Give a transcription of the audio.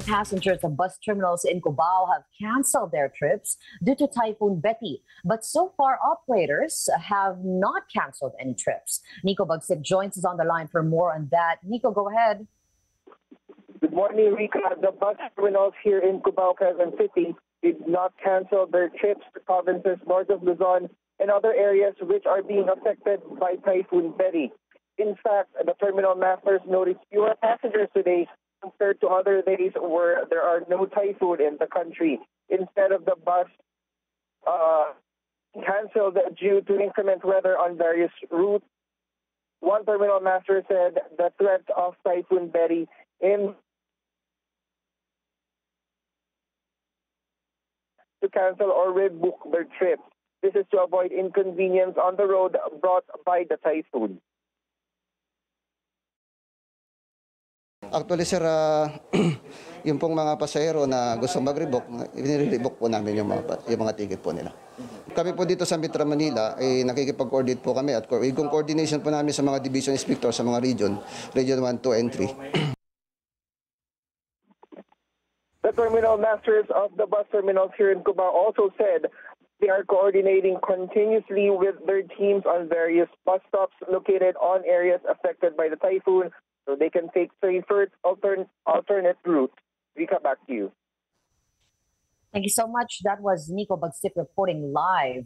passengers of bus terminals in Cubao have canceled their trips due to Typhoon Betty. But so far, operators have not canceled any trips. Nico Bagsip joins us on the line for more on that. Nico, go ahead. Good morning, Rika. The bus terminals here in Cubao, Quezon City did not cancel their trips to provinces north of Luzon and other areas which are being affected by Typhoon Betty. In fact, the terminal masters noticed fewer passengers today compared to other days where there are no typhoon in the country. Instead of the bus uh, canceled due to inclement weather on various routes, one terminal master said the threat of Typhoon Betty in to cancel or rebook their trip. This is to avoid inconvenience on the road brought by the typhoon. Actually, sir, ah, yung pong mga pasahero na gusto mag-rebook, inire-rebook po namin yung mga, yung mga ticket po nila. Kami po dito sa Metro Manila, ay nakikipag-coordinate po kami at yung coordination po namin sa mga division inspector sa mga region, region 1, 2, and 3. The terminal masters of the bus terminals here in Cuba also said they are coordinating continuously with their teams on various bus stops located on areas affected by the typhoon so they can take safer altern- alternate routes. Rika, back to you. Thank you so much. That was Nico Bagsip reporting live